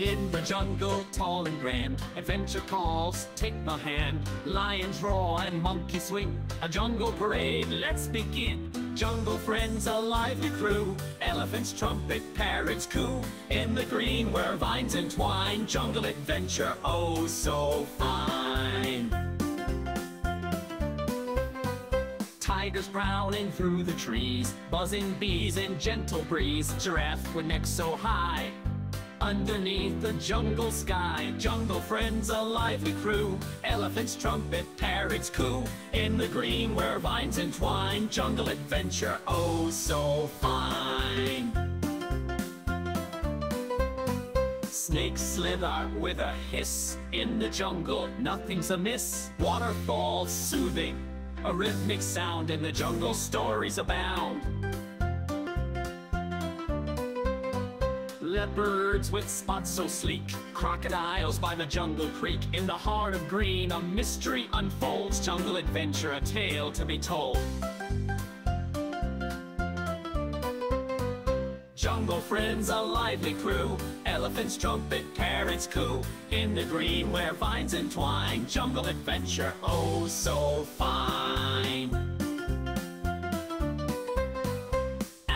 In the jungle, tall and grand, adventure calls, take my hand. Lions roar and monkeys swing, a jungle parade, let's begin. Jungle friends, a lively crew, elephants trumpet, parrots coo. In the green where vines entwine, jungle adventure, oh so fine. Tigers prowling through the trees, buzzing bees in gentle breeze, giraffe with neck so high. Underneath the jungle sky, jungle friends, a lively crew. Elephants trumpet, parrots coo. In the green where vines entwine, jungle adventure, oh so fine. Snakes slither with a hiss. In the jungle, nothing's amiss. Waterfalls soothing, a rhythmic sound in the jungle, stories abound. Leopards with spots so sleek, crocodiles by the jungle creek. In the heart of green, a mystery unfolds. Jungle adventure, a tale to be told. Jungle friends, a lively crew. Elephants trumpet, parrots coo. In the green where vines entwine. Jungle adventure, oh so fine.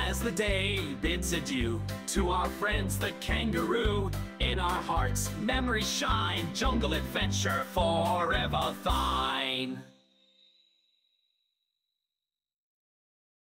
As the day bids adieu to our friends the kangaroo, in our hearts memories shine. Jungle adventure forever thine.